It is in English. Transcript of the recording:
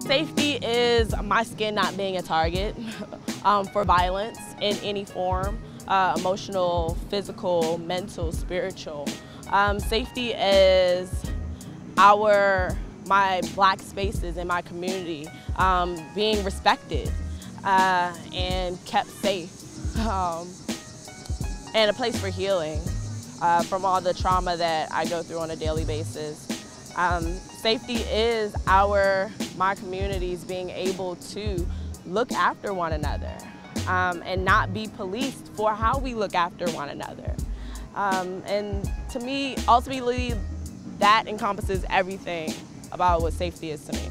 Safety is my skin not being a target um, for violence in any form, uh, emotional, physical, mental, spiritual. Um, safety is our, my black spaces in my community um, being respected uh, and kept safe um, and a place for healing uh, from all the trauma that I go through on a daily basis. Um, safety is our, my communities being able to look after one another um, and not be policed for how we look after one another. Um, and to me, ultimately, that encompasses everything about what safety is to me.